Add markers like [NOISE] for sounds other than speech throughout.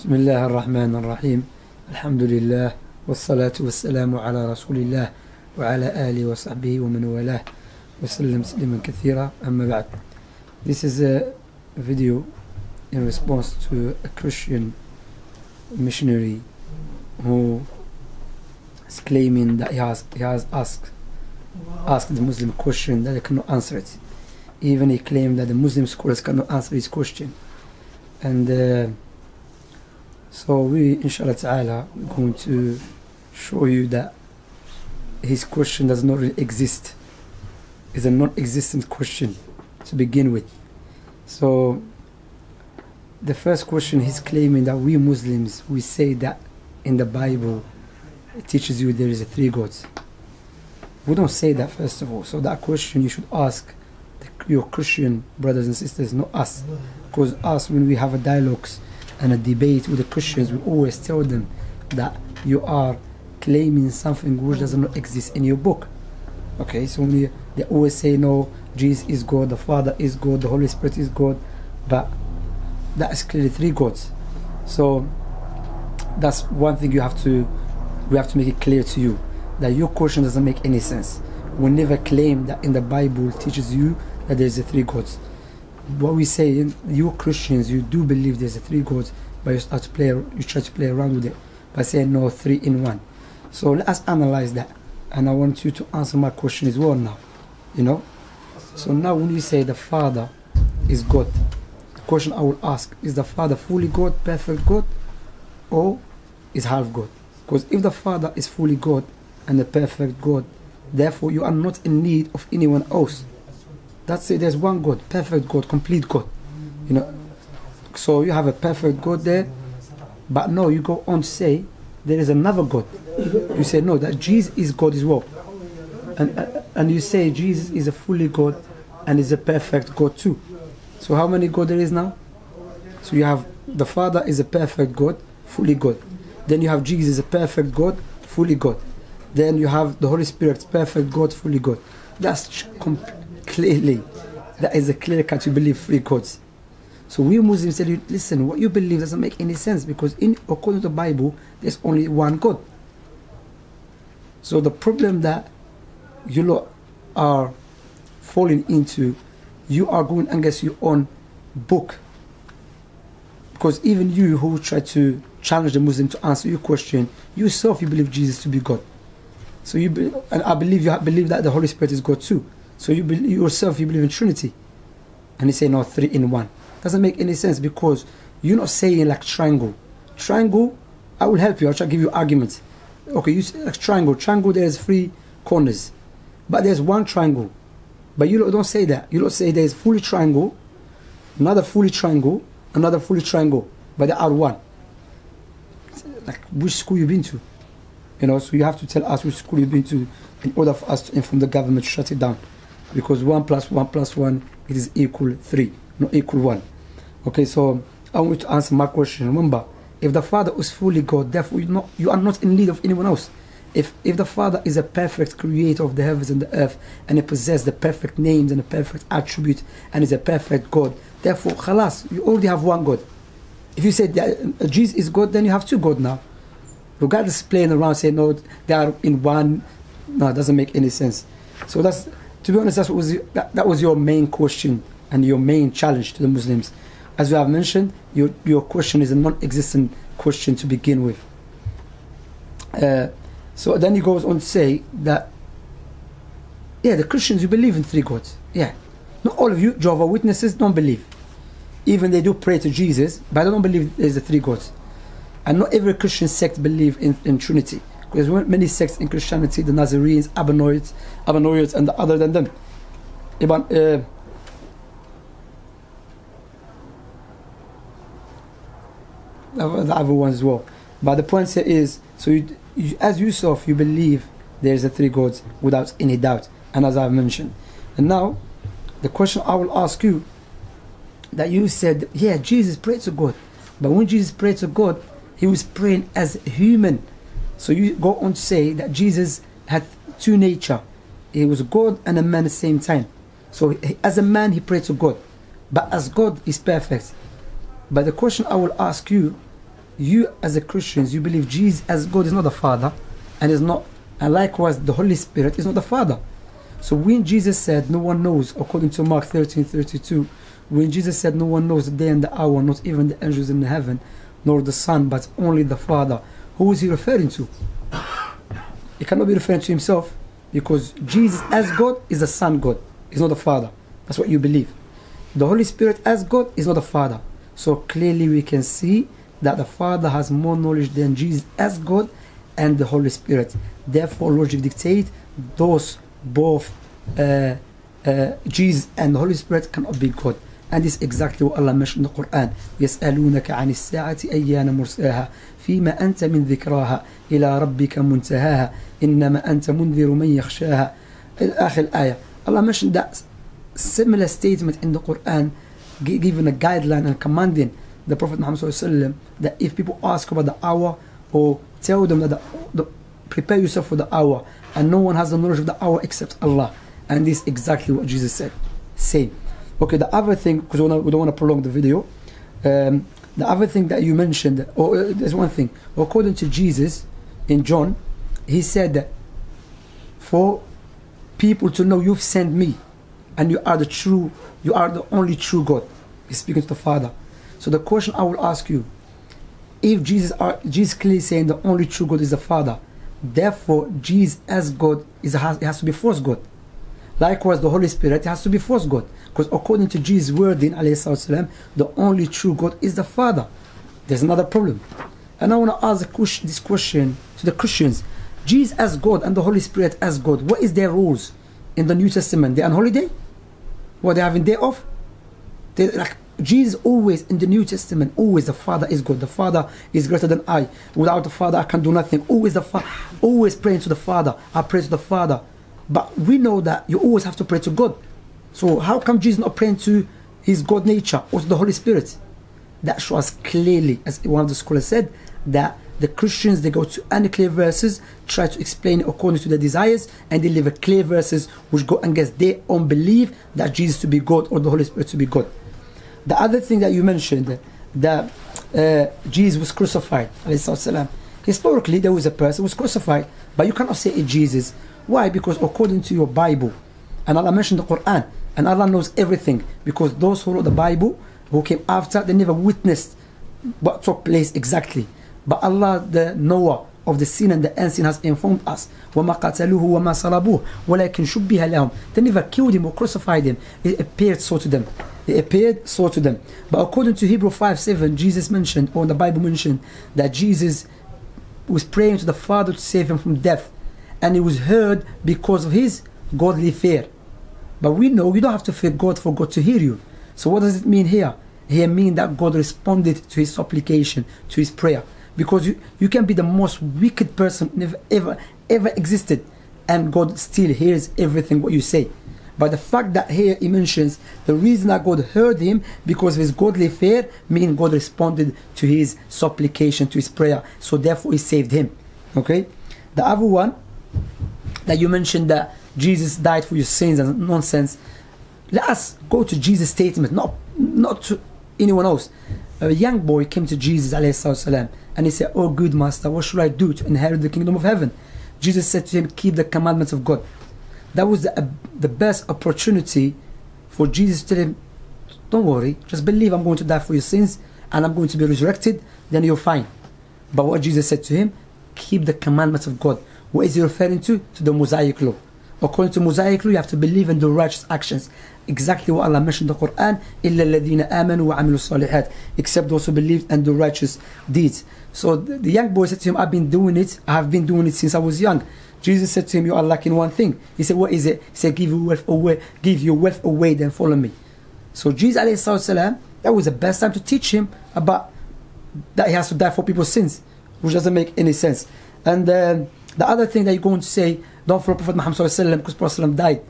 بسم الله الرحمن الرحيم الحمد لله والصلاة والسلام على رسول الله وعلى آله وصحبه ومن والاه وسلم تسليما كثيرا أما بعد This is a video in response to a Christian missionary who is claiming that he has, he has asked asked the Muslim question that they cannot answer it. Even he claimed that the Muslim scholars cannot answer his question. And uh, so we, inshallah ta'ala, are going to show you that his question does not really exist. It's a non-existent question to begin with. So the first question he's claiming that we Muslims, we say that in the Bible it teaches you there is a three gods. We don't say that first of all. So that question you should ask the, your Christian brothers and sisters, not us. Because us, when we have a dialogues and a debate with the Christians, we always tell them that you are claiming something which does not exist in your book. Okay, so you, they always say no, Jesus is God, the Father is God, the Holy Spirit is God, but that is clearly three gods. So that's one thing you have to we have to make it clear to you that your question doesn't make any sense. We never claim that in the Bible teaches you that there's a three gods. What we say, you Christians, you do believe there's a three gods, but you start to play, you try to play around with it by saying no, three in one. So let us analyze that, and I want you to answer my question as well now. You know, so now when you say the Father is God, the question I will ask is the Father fully God, perfect God, or is half God? Because if the Father is fully God and the perfect God, therefore you are not in need of anyone else. That's it. There's one God, perfect God, complete God. You know, so you have a perfect God there, but no, you go on to say there is another God. You say no, that Jesus is God as well, and uh, and you say Jesus is a fully God and is a perfect God too. So how many God there is now? So you have the Father is a perfect God, fully God. Then you have Jesus, a perfect God, fully God. Then you have the Holy Spirit, perfect God, fully God. That's com- clearly, that is a clear cut. You believe three gods. So we Muslims said, listen, what you believe doesn't make any sense because in according to the Bible, there's only one God. So the problem that you lot are falling into, you are going against your own book. Because even you who try to challenge the Muslim to answer your question, yourself you believe Jesus to be God. So you be, and I believe you believe that the Holy Spirit is God too. So you believe, yourself you believe in Trinity, and you say no three in one. Doesn't make any sense because you're not saying like triangle. Triangle, I will help you. I'll try to give you arguments. Okay, you say like triangle. Triangle there's three corners, but there's one triangle. But you don't say that. You don't say there's fully triangle, another fully triangle, another fully triangle, but they are one. Like which school you've been to? You know, so you have to tell us which school you've been to in order for us to inform the government to shut it down. Because one plus one plus one it is equal three, not equal one. Okay, so I want you to answer my question. Remember, if the Father is fully God, therefore you not you are not in need of anyone else. If if the Father is a perfect creator of the heavens and the earth, and he possesses the perfect names and the perfect attribute, and is a perfect God, therefore, khalas, you already have one God. If you say that uh, Jesus is God, then you have two God now. Regardless playing around saying no, they are in one, no, it doesn't make any sense. So that's to be honest, that was that, that was your main question and your main challenge to the Muslims. As we have mentioned, your your question is a non-existent question to begin with. Uh, so then he goes on to say that yeah, the Christians you believe in three gods. Yeah, not all of you Jehovah Witnesses don't believe. Even they do pray to Jesus, but I don't believe there's a three gods. And not every Christian sect believe in, in Trinity. Because there many sects in Christianity, the Nazarenes, Ebionites, Ebionites, and the other than them. Ibn, uh, the other ones as well. But the point here is, so you, you, as yourself, you believe there is a three gods without any doubt, and as I've mentioned. And now, the question I will ask you, that you said, yeah, Jesus prayed to God. But when Jesus prayed to God, he was praying as human. So you go on to say that Jesus had two nature. He was God and a man at the same time. So as a man, he prayed to God. But as God is perfect. But the question I will ask you, you as a Christians, you believe Jesus as God is not the Father, and is not, and likewise the Holy Spirit is not the Father. So when Jesus said, no one knows, according to Mark 13, 32, when Jesus said, no one knows the day and the hour, not even the angels in the heaven, nor the Son, but only the Father, who is he referring to? He cannot be referring to himself because Jesus as God is the Son God, he's not the Father. That's what you believe. The Holy Spirit as God is not the Father. So clearly we can see that the Father has more knowledge than Jesus as God and the Holy Spirit. Therefore, logic dictates those both uh, uh, Jesus and the Holy Spirit cannot be God. And this is exactly what Allah mentioned in the Quran. يسألونك عن الساعة أيان مرساها فيما أنت من ذكراها إلى ربك منتهاها إنما أنت منذر من يخشاها آخر الآية Allah mentioned that similar statement in the Quran giving a guideline and commanding the Prophet Muhammad وسلم, that if people ask about the hour or tell them that the, the, prepare yourself for the hour and no one has the knowledge of the hour except Allah and this is exactly what Jesus said same okay the other thing because we don't want to prolong the video um, the other thing that you mentioned or uh, there's one thing. According to Jesus in John he said that for people to know you've sent me and you are the true you are the only true God. He's speaking to the Father. So the question I will ask you if Jesus are Jesus clearly saying the only true God is the Father therefore Jesus as God is has, has to be false God likewise the Holy Spirit has to be false God because according to Jesus' word in والسلام, the only true God is the Father. There's another problem. And I want to ask question, this question to the Christians. Jesus as God and the Holy Spirit as God, what is their rules in the New Testament? They're on holiday? What, they having day off? They, like Jesus always in the New Testament, always the Father is God. The Father is greater than I. Without the Father, I can do nothing. Always the Father, always praying to the Father. I pray to the Father. But we know that you always have to pray to God. So how come Jesus not praying to his God nature or to the Holy Spirit? That shows clearly, as one of the scholars said, that the Christians they go to any clear verses, try to explain according to their desires, and deliver clear verses which go against their own belief that Jesus to be God or the Holy Spirit to be God. The other thing that you mentioned, that uh, Jesus was crucified, historically there was a person who was crucified, but you cannot say it Jesus. Why? Because according to your Bible, and Allah mentioned the Quran, and Allah knows everything because those who wrote the Bible, who came after, they never witnessed what took place exactly. But Allah, the knower of the sin and the unseen, has informed us. وَمَا قَتَلُوهُ وَمَا صَلَبُوهُ وَلَكِنْ شُبِّهَ لَهُم They never killed him or crucified him. It appeared so to them. It appeared so to them. But according to Hebrew 5 7, Jesus mentioned, or the Bible mentioned, that Jesus was praying to the Father to save him from death. And he was heard because of his godly fear. But we know you don't have to fear God for God to hear you. So what does it mean here? Here mean that God responded to his supplication, to his prayer. Because you, you can be the most wicked person never ever ever existed and God still hears everything what you say. But the fact that here he mentions the reason that God heard him because of his godly fear, mean God responded to his supplication, to his prayer. So therefore he saved him. Okay? The other one that you mentioned that Jesus died for your sins and nonsense. Let us go to Jesus' statement, not not to anyone else. A young boy came to Jesus والسلام, and he said, Oh good master, what should I do to inherit the kingdom of heaven? Jesus said to him, Keep the commandments of God. That was the, uh, the best opportunity for Jesus to tell him, Don't worry, just believe I'm going to die for your sins and I'm going to be resurrected, then you're fine. But what Jesus said to him, Keep the commandments of God. What is he referring to? To the Mosaic law. According to Mosaic law, you have to believe in the righteous actions. Exactly what Allah mentioned in the Quran, إِلَّا الَّذِينَ آمَنُوا وَعَمِلُوا الصَّالِحَات Except those who believed and do righteous deeds. So the young boy said to him, I've been doing it, I have been doing it since I was young. Jesus said to him, You are lacking one thing. He said, What is it? He said, Give your wealth away, give your wealth away, then follow me. So Jesus والسلام, that was the best time to teach him about that he has to die for people's sins, which doesn't make any sense. And uh, the other thing that you're going to say, don't follow Prophet Muhammad because Prophet died.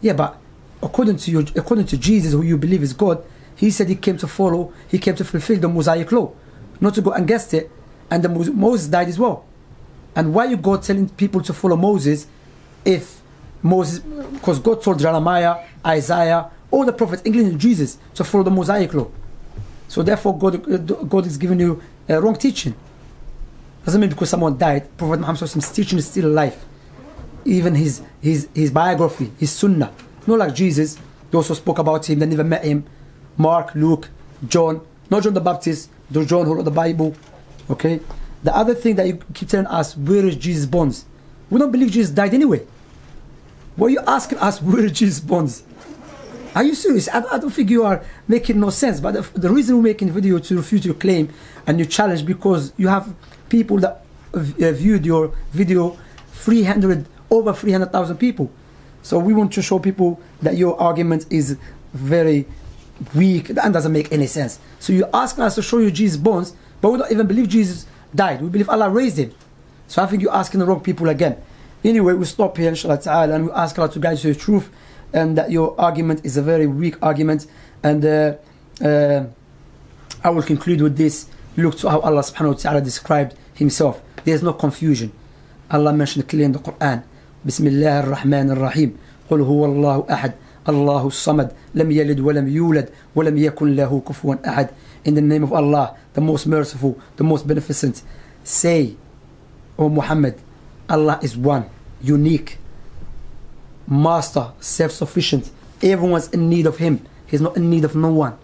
Yeah, but according to you, according to Jesus, who you believe is God, he said he came to follow, he came to fulfill the Mosaic law, not to go against it. And the Moses died as well. And why you God telling people to follow Moses if Moses, because God told Jeremiah, Isaiah, all the prophets, including Jesus, to follow the Mosaic law. So therefore, God, God is giving you uh, wrong teaching. Doesn't mean because someone died, Prophet Muhammad Muhammad's teaching is still alive. Even his, his, his biography, his sunnah. Not like Jesus, those who spoke about him, they never met him. Mark, Luke, John, not John the Baptist, the John who wrote the Bible. Okay? The other thing that you keep telling us, where is Jesus' bones? We don't believe Jesus died anyway. Why are you asking us [LAUGHS] where is Jesus' bones? Are you serious? I, I, don't think you are making no sense. But the, the, reason we're making video to refute your claim and your challenge because you have people that uh, viewed your video 300 over 300,000 people. So we want to show people that your argument is very weak and doesn't make any sense. So you ask us to show you Jesus' bones, but we don't even believe Jesus died. We believe Allah raised him. So I think you're asking the wrong people again. Anyway, we stop here, inshallah ta'ala, and we ask Allah to guide you to the truth, and that your argument is a very weak argument. And uh, uh, I will conclude with this. Look to how Allah subhanahu wa ta'ala described himself. There is no confusion. Allah mentioned clearly in the Quran. Bismillah ar-Rahman ar-Rahim. قل هو الله أحد الله الصمد لم يلد ولم يولد ولم يكن له كفوا أحد In the name of Allah, the most merciful, the most beneficent. Say, O Muhammad, Allah is one, unique, master, self-sufficient. Everyone's in need of Him. He's not in need of no one.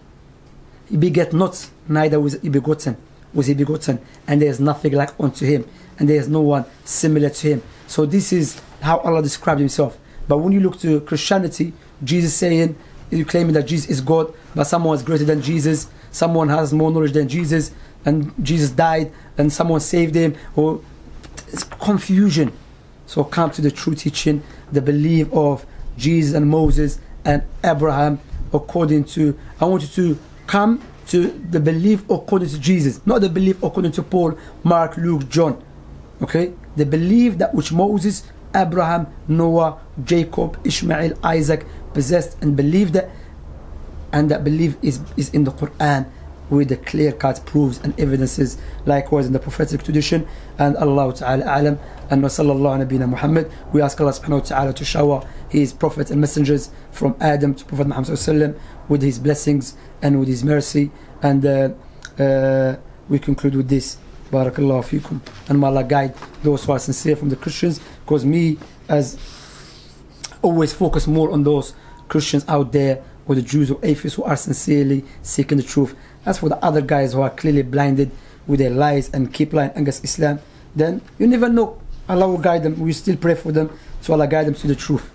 He beget not, neither was he begotten. Was he begotten, and there is nothing like unto Him, and there is no one similar to Him. So this is how Allah described Himself. But when you look to Christianity, Jesus saying, you claiming that Jesus is God, but someone is greater than Jesus, someone has more knowledge than Jesus, and Jesus died, and someone saved him, or it's confusion. So come to the true teaching, the belief of Jesus and Moses and Abraham according to I want you to come to the belief according to Jesus, not the belief according to Paul, Mark, Luke, John. Okay? The belief that which Moses, Abraham, Noah, Jacob, Ishmael, Isaac possessed and believed that and that belief is, is in the Quran with the clear cut proofs and evidences likewise in the prophetic tradition and Allah Ta'ala alam and sallallahu nabina Muhammad we ask Allah subhanahu wa ta'ala to shower his prophets and messengers from Adam to Prophet Muhammad with his blessings and with his mercy and uh, uh, we conclude with this barakallahu fikum and may Allah guide those who are sincere from the Christians because me as always focus more on those Christians out there or the Jews or atheists who are sincerely seeking the truth as for the other guys who are clearly blinded with their lies and keep lying against Islam, then you never know. Allah will guide them. We still pray for them so Allah guide them to the truth.